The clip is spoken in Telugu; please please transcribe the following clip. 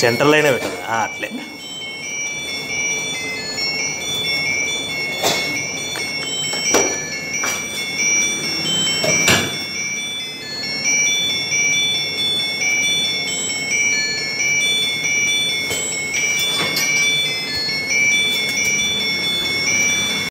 సెంటర్ లైనే పెట్టాలి అట్లే.